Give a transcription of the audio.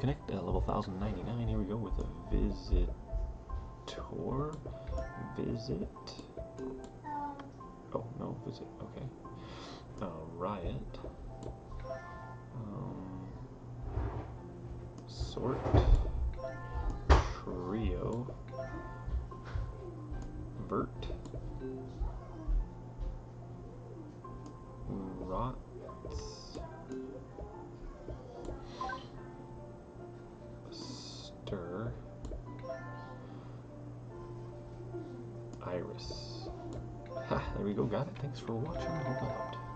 connect uh, level 1099. Here we go with a visitor. Visit. Oh, no, visit. Okay. Uh, riot. Um, sort. Trio. Vert. Rots. Iris. Ha, there we go, got it. Thanks for watching. Hope helped.